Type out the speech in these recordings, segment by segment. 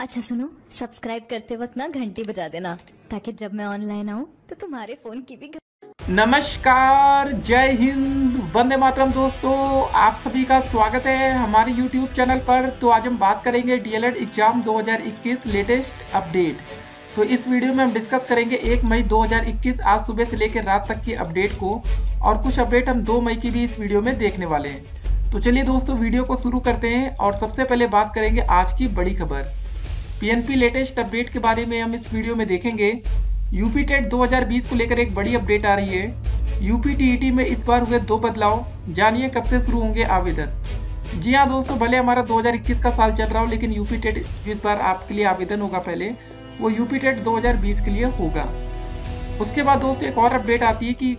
अच्छा सुनो सब्सक्राइब करते वक्त ना घंटी बजा देना, ताकि जब मैं ऑनलाइन आऊँ तो तुम्हारे फ़ोन की भी नमस्कार, जय हिंद, वंदे मातरम दोस्तों, आप सभी का स्वागत है हमारे YouTube चैनल पर। तो आज हम बात करेंगे डीएलएड एग्ज़ाम 2021 लेटेस्ट अपडेट तो इस वीडियो में हम डिस्कस करेंगे 1 मई 2021 आज सुबह से लेकर रात तक की अपडेट को, और कुछ अपडेट हम 2 मई की भी इस वीडियो में देखने वाले हैं। तो चलिए दोस्तों वीडियो को शुरू करते हैं, और सबसे पहले बात करेंगे आज की बड़ी खबर। पीएनपी लेटेस्ट अपडेट के बारे में हम इस वीडियो में देखेंगे। यूपी टेट 2020 को लेकर एक बड़ी अपडेट आ रही है। यूपी टीईटी में इस बार हुए दो बदलाव। जानिए कब से शुरू होंगे आवेदन। जी हाँ दोस्तों, भले हमारा 2021 का साल चल रहा हो, लेकिन यूपी टेट जिस बार आपके लिए आवेदन होगा पहले, वो यूपी टेट 2020 के लिए होगा। उसके बाद दोस्तों एक और अपडेट आती है कि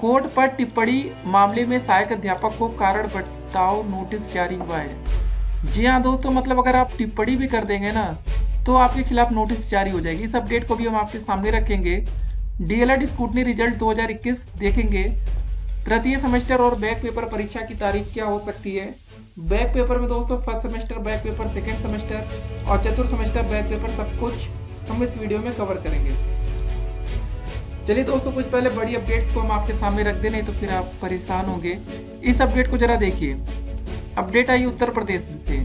कोर्ट पर टिप्पणी मामले में सहायक अध्यापक को कारण बताओ नोटिस जारी हुआ है। जी हाँ दोस्तों मतलब अगर आप टिप्पणी भी कर देंगे ना तो आपके खिलाफ नोटिस जारी हो जाएगी। इस अपडेट को भी हम आपके सामने रखेंगे। डीएलएड स्कूटनी रिज़ल्ट 2021 देखेंगे। तृतीय सेमेस्टर और बैक पेपर परीक्षा की तारीख क्या हो सकती है? बैक पेपर में दोस्तों first semester back paper second semester और चतुर्थ सेमेस्टर बैक पेपर सब कुछ हम इस वीडियो में कवर करेंगे। चलिए दोस्तों, कुछ पहले बड़ी अपडेट्स को हम आपके सामने रख दे, नहीं तो फिर आप परेशान होंगे। इस अपडेट को जरा देखिए। अपडेट आई उत्तर प्रदेश से।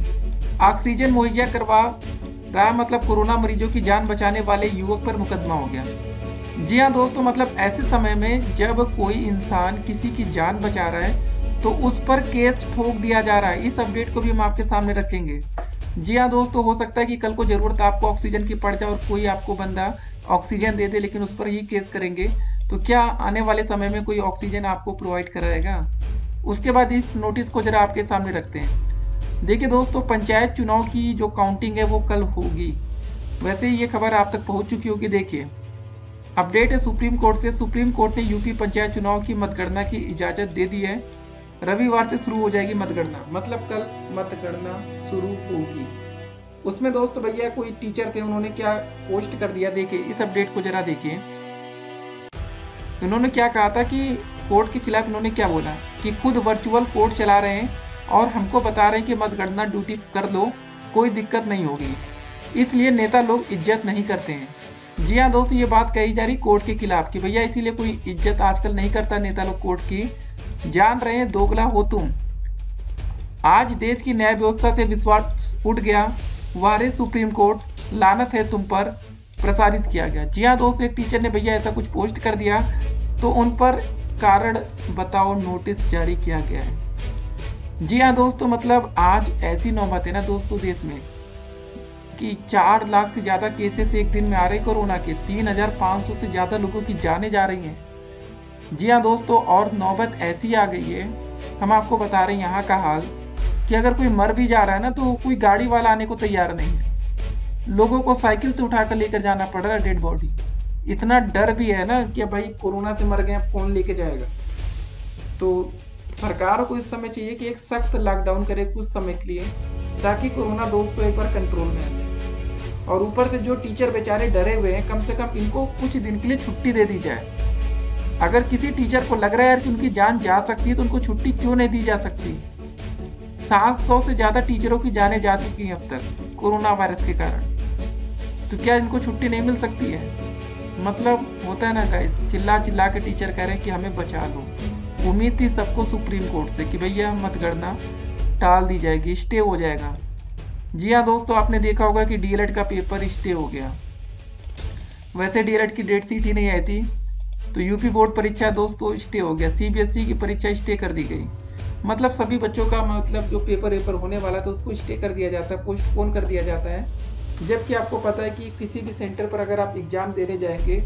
ऑक्सीजन मुहैया करवा रहा मतलब कोरोना मरीजों की जान बचाने वाले युवक पर मुकदमा हो गया। जी हाँ दोस्तों मतलब ऐसे समय में जब कोई इंसान किसी की जान बचा रहा है तो उस पर केस ठोक दिया जा रहा है। इस अपडेट को भी हम आपके सामने रखेंगे। जी हाँ दोस्तों, हो सकता है कि कल को ज़रूरत आपको ऑक्सीजन की पड़ जाए और कोई आपको बंदा ऑक्सीजन दे दे, लेकिन उस पर ही केस करेंगे। तो क्या आने वाले समय में कोई ऑक्सीजन आपको प्रोवाइड कराएगा? उसके बाद इस नोटिस को जरा आपके सामने रखते हैं। देखिए दोस्तों, पंचायत चुनाव की जो काउंटिंग है वो कल होगी। वैसे ये खबर आप तक पहुँच चुकी होगी, देखिए। अपडेट है सुप्रीम कोर्ट से। सुप्रीम कोर्ट ने यूपी पंचायत चुनाव की मतगणना की इजाज़त दे दी है। रविवार से शुरू हो जाएगी मतगणना। मतलब कल मतगणना शुरू होगी। उसमें दोस्त भैया कोई टीचर थे, उन्होंने क्या पोस्ट कर दिया? देखिए, इस अपडेट को जरा देखिए। उन्होंने क्या कहा था कि कोर्ट के खिलाफ इन्होंने क्या बोला? कि खुद वर्चुअल कोर्ट चला रहे हैं और हमको बता रहे हैं कि मतगणना ड्यूटी कर लो, कोई दिक्कत नहीं होगी। इसलिए नेता लोग इज़्ज़त नहीं करते हैं। जी हाँ दोस्तों, ये बात कही जा रही कोर्ट के खिलाफ कि भैया इसीलिए कोई इज़्ज़त आजकल नहीं करता नेता लोग कोर्ट की। जान रहे हैं, दोगला हो तुम। आज देश की न्याय व्यवस्था से विश्वास उठ गया। वारे सुप्रीम कोर्ट लानत है तुम पर प्रसारित किया गया। जी हाँ दोस्तों, एक टीचर ने भैया ऐसा कुछ पोस्ट कर दिया तो उन पर कारण बताओ नोटिस जारी किया गया है। जी हाँ दोस्तों मतलब आज ऐसी नौबत है ना दोस्तों देश में कि चार लाख से ज़्यादा केसेस एक दिन में आ रहे कोरोना के, तीन हज़ार पाँच सौ से ज़्यादा लोगों की जाने जा रही हैं। जी हाँ दोस्तों, और नौबत ऐसी आ गई है, हम आपको बता रहे हैं यहाँ का हाल कि अगर कोई मर भी जा रहा है ना तो कोई गाड़ी वाला आने को तैयार नहीं है। लोगों को साइकिल से उठाकर लेकर जाना पड़ रहा है डेड बॉडी। इतना डर भी है ना कि भाई कोरोना से मर गए अब कौन लेके जाएगा। तो सरकार को इस समय चाहिए कि एक सख्त लॉकडाउन करे कुछ समय के लिए, ताकि कोरोना दोस्तों एक बार कंट्रोल में आ जाए। और ऊपर से जो टीचर बेचारे डरे हुए हैं, कम से कम इनको कुछ दिन के लिए छुट्टी दे दी जाए। अगर किसी टीचर को लग रहा है कि उनकी जान जा सकती है तो उनको छुट्टी क्यों नहीं दी जा सकती? सात सौ से ज़्यादा टीचरों की जाने जा चुकी हैं अब तक कोरोना वायरस के कारण। तो क्या इनको छुट्टी नहीं मिल सकती है? मतलब होता है ना गाइस चिल्ला चिल्ला के टीचर कह रहे हैं कि हमें बचा लो। उम्मीद थी सबको सुप्रीम कोर्ट से कि भैया मतगणना टाल दी जाएगी स्टे हो जाएगा। जी हाँ दोस्तों, आपने देखा होगा कि डीएलएड का पेपर स्टे हो गया। वैसे डीएलएड की डेट सीट ही नहीं आई थी। तो यूपी बोर्ड परीक्षा दोस्तों स्टे हो गया। सीबीएसई की परीक्षा स्टे कर दी गई। मतलब सभी बच्चों का मतलब जो पेपर वेपर होने वाला था, उसको स्टे कर दिया जाता है पोस्टपोन कर दिया जाता है। जबकि आपको पता है कि किसी भी सेंटर पर अगर आप एग्ज़ाम देने जाएँगे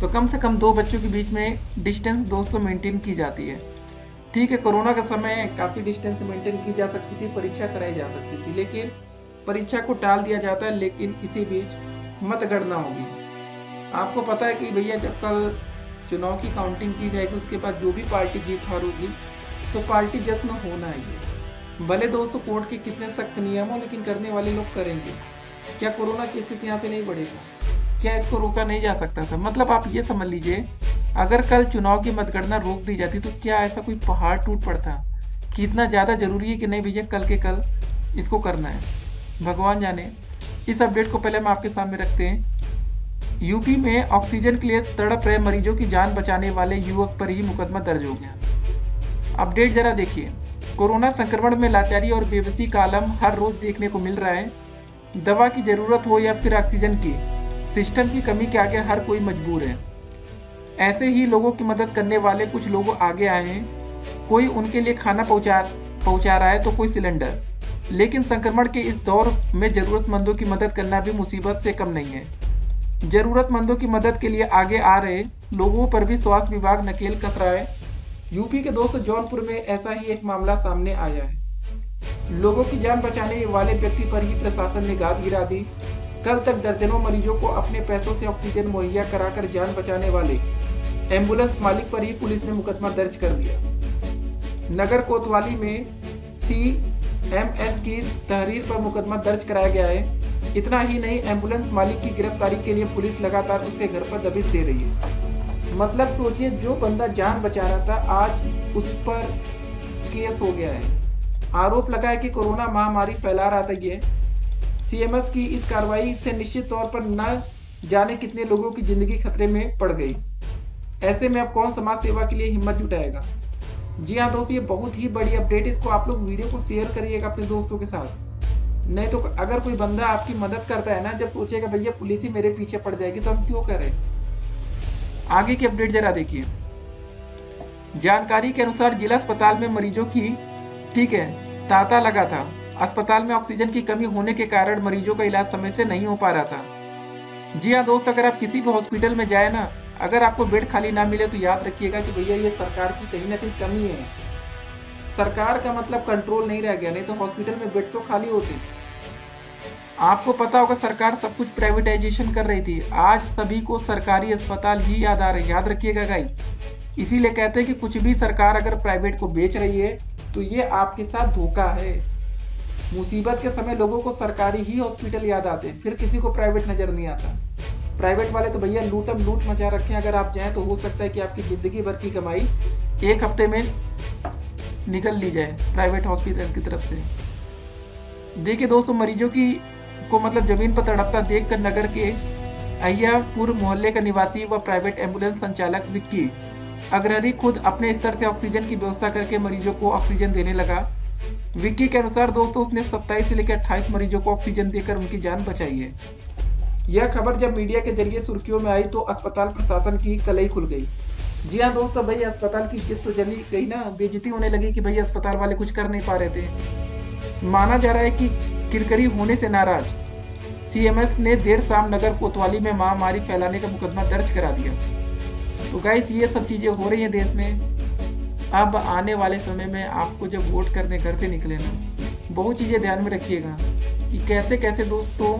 तो कम से कम दो बच्चों के बीच में डिस्टेंस दोस्तों मेंटेन की जाती है। ठीक है, कोरोना का समय काफ़ी डिस्टेंस मेंटेन की जा सकती थी, परीक्षा कराई जा सकती थी, लेकिन परीक्षा को टाल दिया जाता है, लेकिन इसी बीच मतगणना होगी। आपको पता है कि भैया जब कल चुनाव की काउंटिंग की जाएगी, उसके बाद जो भी पार्टी जीत हार होगी तो पार्टी जश्न होना ही है। भले दोस्तों कोर्ट के कितने सख्त नियम हो, लेकिन करने वाले लोग करेंगे। क्या कोरोना की स्थिति यहाँ पे नहीं बढ़ेगा क्या इसको रोका नहीं जा सकता था? मतलब आप ये समझ लीजिए, अगर कल चुनाव की मतगणना रोक दी जाती तो क्या ऐसा कोई पहाड़ टूट पड़ता? कि इतना ज़्यादा ज़रूरी है कि नहीं भैया, कल के कल इसको करना है। भगवान जाने। इस अपडेट को पहले हम आपके सामने रखते हैं। यूपी में ऑक्सीजन के लिए तड़प रहे मरीजों की जान बचाने वाले युवक पर ही मुकदमा दर्ज हो गया। अपडेट जरा देखिए। कोरोना संक्रमण में लाचारी और बेबसी का आलम हर रोज देखने को मिल रहा है। दवा की ज़रूरत हो या फिर ऑक्सीजन की सिस्टम की कमी के आगे हर कोई मजबूर है। ऐसे ही लोगों की मदद करने वाले कुछ लोग आगे आए हैं। कोई उनके लिए खाना पहुँचा पहुँचा रहा है तो कोई सिलेंडर लेकिन संक्रमण के इस दौर में ज़रूरतमंदों की मदद करना भी मुसीबत से कम नहीं है। ज़रूरतमंदों की मदद के लिए आगे आ रहे लोगों पर भी स्वास्थ्य विभाग नकेल कस रहा है। यूपी के दोस्त जौनपुर में ऐसा ही एक मामला सामने आया है। लोगों की जान बचाने वाले व्यक्ति पर ही प्रशासन ने गाद गिरा दी। कल तक दर्जनों मरीजों को अपने पैसों से ऑक्सीजन मुहैया कराकर जान बचाने वाले एंबुलेंस मालिक पर ही पुलिस ने मुकदमा दर्ज कर दिया। नगर कोतवाली में सी एम एस की तहरीर पर मुकदमा दर्ज कराया गया है। इतना ही नहीं, एंबुलेंस मालिक की गिरफ्तारी के लिए पुलिस लगातार उसके घर पर दबिश दे रही है। मतलब सोचिए, जो बंदा जान बचा रहा था, आज उस पर केस हो गया है। आरोप लगाया कि कोरोना महामारी फैला रहा था ये। सीएमएस की इस कार्रवाई से निश्चित तौर पर न जाने कितने लोगों की ज़िंदगी खतरे में पड़ गई। ऐसे में अब कौन समाज सेवा के लिए हिम्मत जुटाएगा? जी हाँ दोस्तों, ये बहुत ही बड़ी अपडेट इसको आप लोग वीडियो को शेयर करिएगा अपने दोस्तों के साथ। नहीं तो अगर कोई बंदा आपकी मदद करता है ना, जब सोचेगा, भैया, पुलिस ही मेरे पीछे पड़ जाएगी तो हम क्यों करें? आगे की अपडेट जरा देखिए। जानकारी के अनुसार जिला अस्पताल में मरीजों की, ठीक है तांता लगा था। अस्पताल में ऑक्सीजन की कमी होने के कारण मरीजों का इलाज समय से नहीं हो पा रहा था। जी हाँ दोस्त, अगर आप किसी भी हॉस्पिटल में जाए ना, अगर आपको बेड खाली ना मिले तो याद रखिएगा कि भैया ये सरकार की कहीं ना कहीं कमी है। सरकार का मतलब कंट्रोल नहीं रह गया, नहीं तो हॉस्पिटल में बेड तो खाली होते। आपको पता होगा, सरकार सब कुछ प्राइवेटाइजेशन कर रही थी। आज सभी को सरकारी अस्पताल ही याद आ रहे याद रखिएगा गाइस इसीलिए कहते हैं कि कुछ भी सरकार अगर प्राइवेट को बेच रही है तो ये आपके साथ धोखा है। मुसीबत के समय लोगों को सरकारी ही हॉस्पिटल याद आते हैं, फिर किसी को प्राइवेट नज़र नहीं आता। प्राइवेट वाले तो भैया लूटम लूट मचा रखे हैं, अगर आप जाएँ तो हो सकता है कि आपकी ज़िंदगी भर की कमाई एक हफ़्ते में निकल ली जाए प्राइवेट हॉस्पिटल की तरफ़ से। देखिए दोस्तों, मरीजों की को मतलब ज़मीन पर तड़पता देख कर नगर के अहियापुर मोहल्ले का निवासी व प्राइवेट एंबुलेंस संचालक विक्की अग्रहरी खुद अपने स्तर से ऑक्सीजन की व्यवस्था करके मरीजों को ऑक्सीजन देने लगा। विक्की के अनुसार दोस्तों, उसने 27 से लेकर 28 मरीजों को ऑक्सीजन देकर उनकी जान बचाई है। यह खबर जब मीडिया के ज़रिए सुर्खियों में आई तो अस्पताल प्रशासन की कलई खुल गई। जी हाँ दोस्तों, भाई, अस्पताल की इज़्ज़त तो जली गई ना। बेजती होने लगी कि भाई, अस्पताल वाले कुछ कर नहीं पा रहे थे। माना जा रहा है कि किरकरी होने से नाराज़। सीएमएस ने देर शाम नगर कोतवाली में महामारी फैलाने का मुकदमा दर्ज करा दिया। तो गाइस ये सब चीज़ें हो रही हैं देश में। अब आने वाले समय में आपको जब वोट करने घर से निकले ना, बहुत चीज़ें ध्यान में रखिएगा कि कैसे कैसे दोस्तों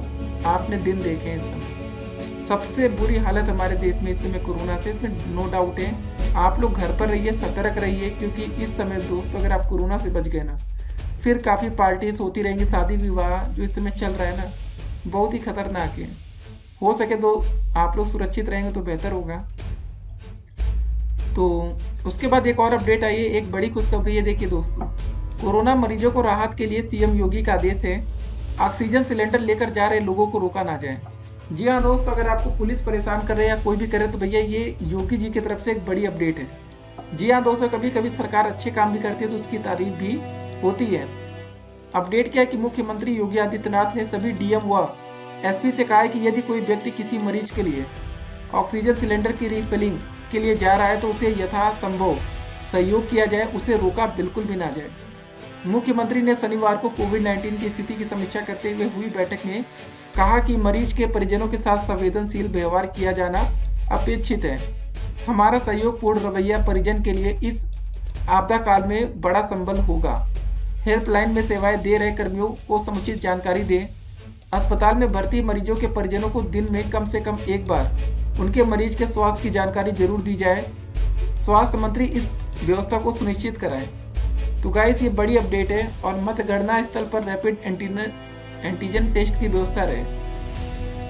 आपने दिन देखे हैं सबसे बुरी हालत हमारे देश में इस समय कोरोना से, इसमें नो डाउट है। आप लोग घर पर रहिए, सतर्क रहिए, क्योंकि इस समय दोस्तों अगर आप कोरोना से बच गए ना, फिर काफ़ी पार्टीज़ होती रहेंगी, शादी विवाह जो इस समय चल रहा है ना, बहुत ही खतरनाक है। हो सके तो आप लोग सुरक्षित रहेंगे तो बेहतर होगा। तो उसके बाद एक और अपडेट आई है एक बड़ी खुशखबरी है, देखिए दोस्तों। कोरोना मरीजों को राहत के लिए सीएम योगी का आदेश है, ऑक्सीजन सिलेंडर लेकर जा रहे लोगों को रोका ना जाए। जी हाँ दोस्त, अगर आपको पुलिस परेशान कर रहे या कोई भी करे तो भैया ये योगी जी की तरफ़ से एक बड़ी अपडेट है। जी हाँ दोस्तों कभी कभी सरकार अच्छे काम भी करती है तो उसकी तारीफ़ भी होती है। अपडेट क्या है कि मुख्यमंत्री योगी आदित्यनाथ ने सभी डीएम व एसपी से कहा है कि यदि कोई व्यक्ति किसी मरीज़ के लिए ऑक्सीजन सिलेंडर की रिफिलिंग के लिए जा रहा है तो उसे यथासंभव सहयोग किया जाए, उसे रोका बिल्कुल भी ना जाए। मुख्यमंत्री ने शनिवार को कोविड 19 की स्थिति की समीक्षा करते हुए हुई बैठक में कहा कि मरीज़ के परिजनों के साथ संवेदनशील व्यवहार किया जाना अपेक्षित है। हमारा सहयोगपूर्ण रवैया परिजन के लिए इस आपदा काल में बड़ा संबल होगा। हेल्पलाइन में सेवाएँ दे रहे कर्मियों को समुचित जानकारी दें। अस्पताल में भर्ती मरीजों के परिजनों को दिन में कम से कम एक बार उनके मरीज़ के स्वास्थ्य की जानकारी ज़रूर दी जाए। स्वास्थ्य मंत्री इस व्यवस्था को सुनिश्चित कराए। तो गाइस ये बड़ी अपडेट है और मतगणना स्थल पर रैपिड एंटीजन एंटीजन टेस्ट की व्यवस्था रहे।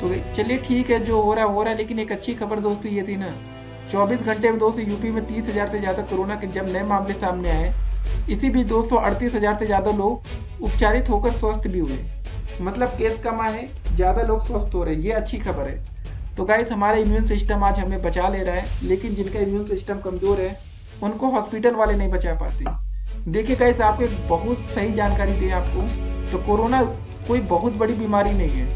तो चलिए ठीक है, जो हो रहा हो रहा है, लेकिन एक अच्छी खबर दोस्तों ये थी ना। 24 घंटे में दोस्तों यूपी में तीस हज़ार से ज़्यादा कोरोना के जब नए मामले सामने आए, इसी बीच दोस्तों अड़तीस हज़ार से ज़्यादा लोग उपचारित होकर स्वस्थ भी हुए। मतलब केस कम आए, ज़्यादा लोग स्वस्थ हो रहे, ये अच्छी खबर है। तो गाइस हमारा इम्यून सिस्टम आज हमें बचा ले रहा है, लेकिन जिनका इम्यून सिस्टम कमज़ोर है, उनको हॉस्पिटल वाले नहीं बचा पाते। देखिए गाइस आपको बहुत सही जानकारी दे आपको तो कोरोना कोई बहुत बड़ी बीमारी नहीं है।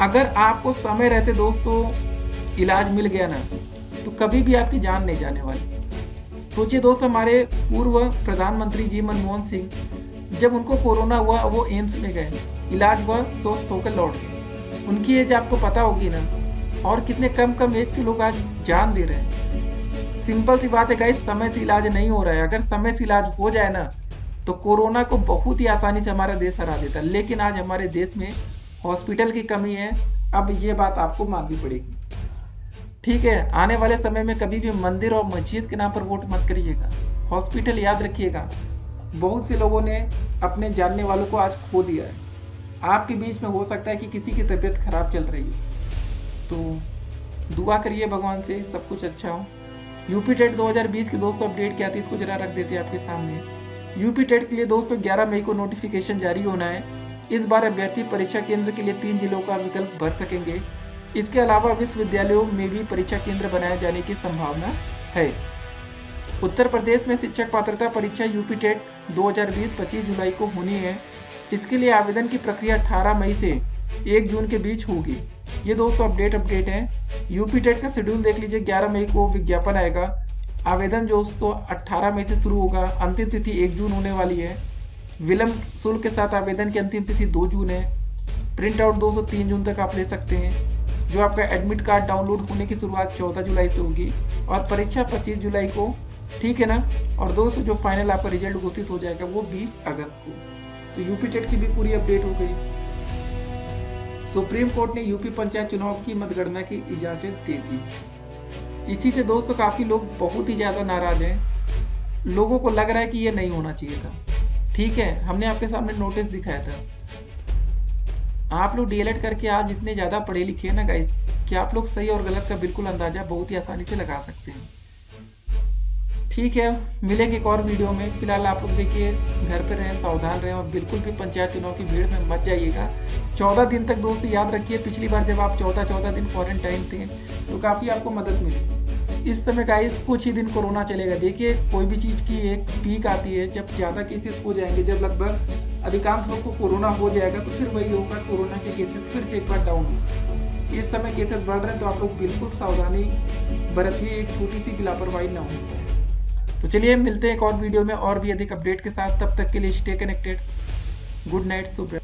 अगर आपको समय रहते दोस्तों, इलाज मिल गया ना तो कभी भी आपकी जान नहीं जाने वाली। सोचिए दोस्त, हमारे पूर्व प्रधानमंत्री जी मनमोहन सिंह, जब उनको कोरोना हुआ, वो एम्स में गए। इलाज हुआ, स्वस्थ होकर लौट गए। उनकी एज आपको पता होगी ना। और कितने कम कम एज के लोग आज जान दे रहे हैं। सिंपल सी बात है गाइस समय से इलाज नहीं हो रहा है। अगर समय से इलाज हो जाए ना तो कोरोना को बहुत ही आसानी से हमारा देश हरा देता लेकिन आज हमारे देश में हॉस्पिटल की कमी है। अब ये बात आपको माननी पड़ेगी। ठीक है, आने वाले समय में कभी भी मंदिर और मस्जिद के नाम पर वोट मत करिएगा। हॉस्पिटल याद रखिएगा। बहुत से लोगों ने अपने जानने वालों को आज खो दिया है। आपके बीच में हो सकता है कि किसी की तबीयत खराब चल रही है। तो दुआ करिए भगवान से, सब कुछ अच्छा हो। यूपी टेट 2020 की दोस्तों अपडेट क्या थी, इसको जरा रख देते हैं आपके सामने। यूपी टेट के लिए दोस्तों 11 मई को नोटिफिकेशन जारी होना है। इस बार अभ्यर्थी परीक्षा केंद्र के लिए तीन जिलों का विकल्प भर सकेंगे। इसके अलावा विश्वविद्यालयों में भी परीक्षा केंद्र बनाए जाने की संभावना है। उत्तर प्रदेश में शिक्षक पात्रता परीक्षा यूपी टेट 2020 25 जुलाई को होनी है। इसके लिए आवेदन की प्रक्रिया 18 मई से 1 जून के बीच होगी। ये दोस्तों अपडेट अपडेट है। यूपी टेट का शेड्यूल देख लीजिए 11 मई को विज्ञापन आएगा। आवेदन दोस्तों 18 मई से शुरू होगा, अंतिम तिथि 1 जून होने वाली है। विलम्ब शुल्क के साथ आवेदन की अंतिम तिथि 2 जून है। प्रिंट आउट दो दोस्तों तीन जून तक आप ले सकते हैं। जो आपका एडमिट कार्ड डाउनलोड होने की शुरुआत 14 जुलाई से होगी और परीक्षा 25 जुलाई को, ठीक है ना? और दोस्तों जो फाइनल आपका रिज़ल्ट घोषित हो जाएगा वो 20 अगस्त को। तो यूपी टेट की भी पूरी अपडेट हो गई। सुप्रीम कोर्ट ने यूपी पंचायत चुनाव की मतगणना की इजाज़त दे दी। इसी से दोस्तों, काफ़ी लोग बहुत ही ज़्यादा नाराज़ हैं। लोगों को लग रहा है कि ये नहीं होना चाहिए था। ठीक है, हमने आपके सामने नोटिस दिखाया था। आप लोग डी करके आज इतने ज़्यादा पढ़े लिखे हैं ना गाइस कि आप लोग सही और गलत का बिल्कुल अंदाज़ा बहुत ही आसानी से लगा सकते हैं। ठीक है, मिलेंगे एक और वीडियो में। फ़िलहाल आप लोग देखिए, घर पर रहें, सावधान रहें और बिल्कुल भी पंचायत चुनाव की भीड़ में मत जाइएगा। चौदह दिन तक दोस्त याद रखिए, पिछली बार जब आप चौदह चौदह दिन क्वारंटाइन थे तो काफ़ी आपको मदद मिली। इस समय गाइस कुछ ही दिन कोरोना चलेगा। देखिए, कोई भी चीज़ की एक पीक आती है, जब ज़्यादा केसेस हो जाएँगे, जब लगभग अधिकांश लोग को कोरोना हो जाएगा तो फिर वही होगा, कोरोना के केसेस फिर से एक बार डाउन होगा इस समय केसेस बढ़ रहे हैं तो आप लोग बिल्कुल सावधानी बरतिए, एक छोटी सी लापरवाही ना हो। तो चलिए मिलते हैं एक और वीडियो में और भी अधिक अपडेट के साथ। तब तक के लिए stay connected good night Subrata.